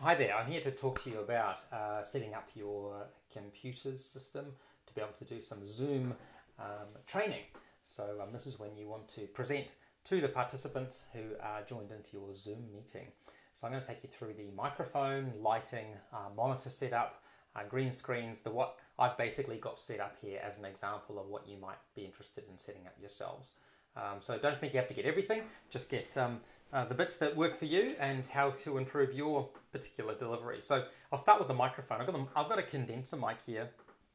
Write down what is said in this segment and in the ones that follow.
Hi there, I'm here to talk to you about uh, setting up your computer's system to be able to do some Zoom um, training. So um, this is when you want to present to the participants who are joined into your Zoom meeting. So I'm going to take you through the microphone, lighting, uh, monitor setup, uh, green screens, the what I've basically got set up here as an example of what you might be interested in setting up yourselves. Um, so don't think you have to get everything, just get um, uh, the bits that work for you and how to improve your particular delivery. So I'll start with the microphone. I've got, the, I've got a condenser mic here.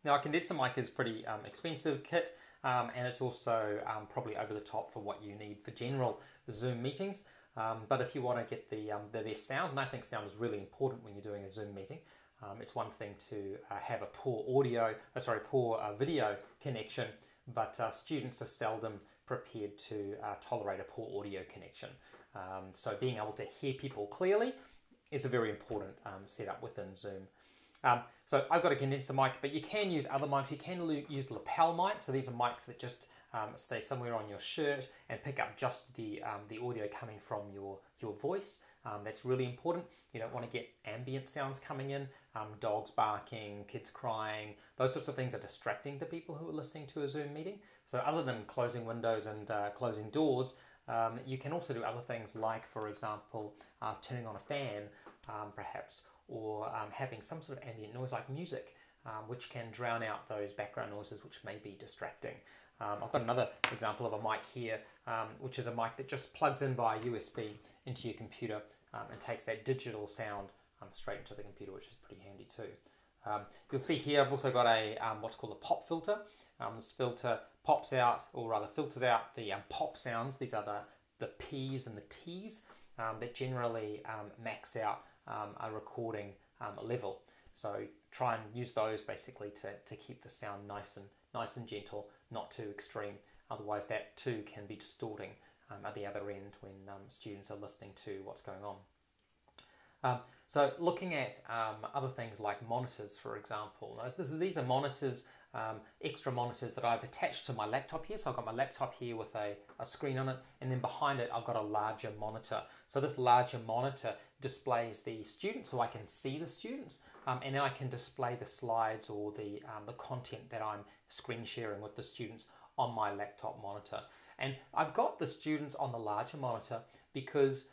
Now a condenser mic is pretty um, expensive kit um, and it's also um, probably over the top for what you need for general Zoom meetings. Um, but if you want to get the, the best sound, and I think sound is really important when you're doing a Zoom meeting, it's one thing to uh, have a poor audio, uh, sorry, poor uh, video connection, but uh, students are seldom prepared to uh, tolerate a poor audio connection. Um, so being able to hear people clearly is a very important um, setup within Zoom. Um, so I've got a condenser mic, but you can use other mics. You can use lapel mics. So these are mics that just um, stay somewhere on your shirt and pick up just the um, the audio coming from your your voice. Um, that's really important. You don't want to get ambient sounds coming in, um, dogs barking, kids crying. Those sorts of things are distracting to people who are listening to a Zoom meeting. So other than closing windows and uh, closing doors, um, you can also do other things like, for example, uh, turning on a fan, um, perhaps, or having some sort of ambient noise like music, um, which can drown out those background noises which may be distracting. Um, I've got another example of a mic here, um, which is a mic that just plugs in via USB into your computer and takes that digital sound straight into the computer, which is pretty handy too. you'll see here I've also got a what's called a pop filter. this filter pops out, or rather filters out the um, pop sounds. These are the, the P's and the T's um, that generally um, max out um, a recording um, level. So try and use those basically to, to keep the sound nice and nice and gentle, not too extreme. Otherwise, that too can be distorting um, at the other end when students are listening to what's going on. Um, so looking at um, other things like monitors, for example, is, these are monitors um, extra monitors that I've attached to my laptop here. So I've got my laptop here with a, a screen on it, and then behind it I've got a larger monitor. So this larger monitor displays the students, so I can see the students, um, and then I can display the slides or the, um, the content that I'm screen sharing with the students on my laptop monitor. And I've got the students on the larger monitor because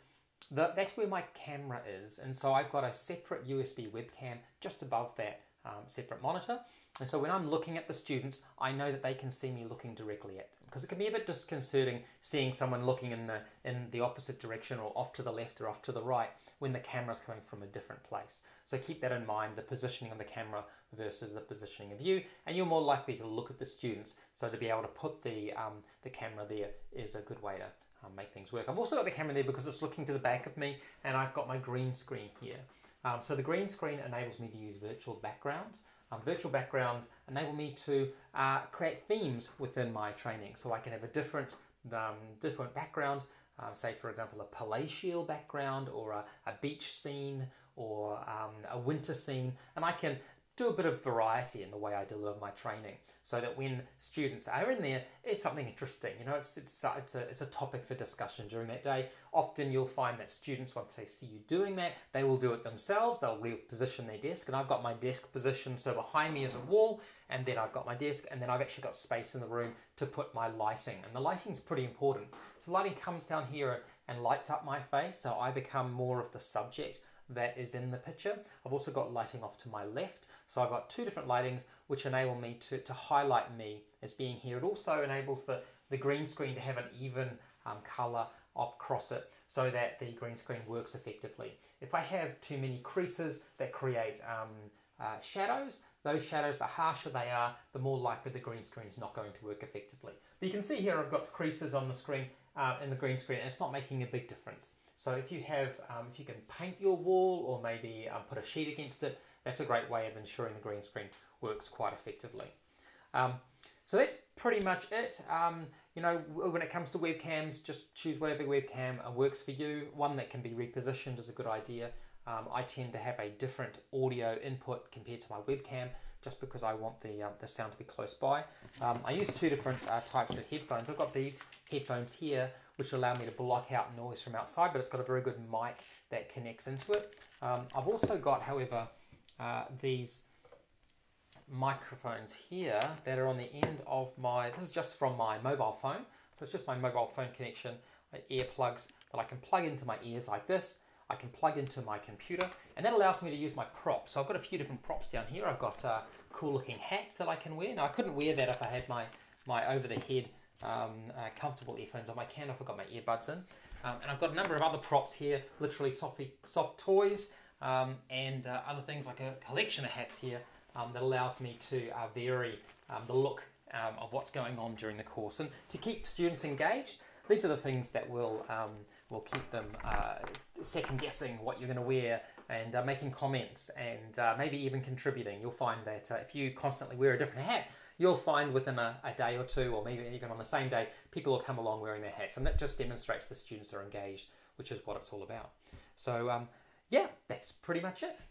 the, that's where my camera is. And so I've got a separate USB webcam just above that um, separate monitor. And so when I'm looking at the students, I know that they can see me looking directly at them because it can be a bit disconcerting seeing someone looking in the in the opposite direction or off to the left or off to the right when the camera's coming from a different place. So keep that in mind, the positioning of the camera versus the positioning of you, and you're more likely to look at the students. So to be able to put the um, the camera there is a good way to um, make things work. I've also got the camera there because it's looking to the back of me, and I've got my green screen here. Um, so the green screen enables me to use virtual backgrounds. Um, virtual backgrounds enable me to uh, create themes within my training. So I can have a different, um, different background, um, say for example a palatial background or a, a beach scene or um, a winter scene, and I can do a bit of variety in the way I deliver my training so that when students are in there, it's something interesting. You know, it's, it's, it's, a, it's a topic for discussion during that day. Often you'll find that students, once they see you doing that, they will do it themselves. They'll reposition their desk, and I've got my desk positioned so behind me is a wall, and then I've got my desk, and then I've actually got space in the room to put my lighting. And the lighting is pretty important. So lighting comes down here and lights up my face, so I become more of the subject that is in the picture. I've also got lighting off to my left. So I've got two different lightings which enable me to, to highlight me as being here. It also enables the, the green screen to have an even um, color across it so that the green screen works effectively. If I have too many creases that create um, uh, shadows, those shadows, the harsher they are, the more likely the green screen is not going to work effectively. But you can see here I've got creases on the screen, uh, in the green screen, and it's not making a big difference. So if you have, um, if you can paint your wall or maybe um, put a sheet against it, that's a great way of ensuring the green screen works quite effectively. Um, so that's pretty much it. Um, you know, when it comes to webcams, just choose whatever webcam uh, works for you. One that can be repositioned is a good idea. Um, I tend to have a different audio input compared to my webcam just because I want the, uh, the sound to be close by. Um, I use two different uh, types of headphones. I've got these headphones here which allow me to block out noise from outside, but it's got a very good mic that connects into it. Um, I've also got, however, uh, these microphones here that are on the end of my, this is just from my mobile phone. So it's just my mobile phone connection, my earplugs that I can plug into my ears like this. I can plug into my computer and that allows me to use my props. So I've got a few different props down here. I've got uh, cool looking hats that I can wear. Now I couldn't wear that if I had my, my over the head um, uh, comfortable earphones on. I can if I've got my earbuds in. Um, and I've got a number of other props here, literally soft, soft toys um, and uh, other things like a collection of hats here um, that allows me to uh, vary um, the look um, of what's going on during the course. And to keep students engaged, these are the things that will, will keep them uh, second guessing what you're going to wear and uh, making comments and uh, maybe even contributing. You'll find that uh, if you constantly wear a different hat, you'll find within a, a, day or two, or maybe even on the same day, people will come along wearing their hats. And that just demonstrates the students are engaged, which is what it's all about. So, um, yeah, that's pretty much it.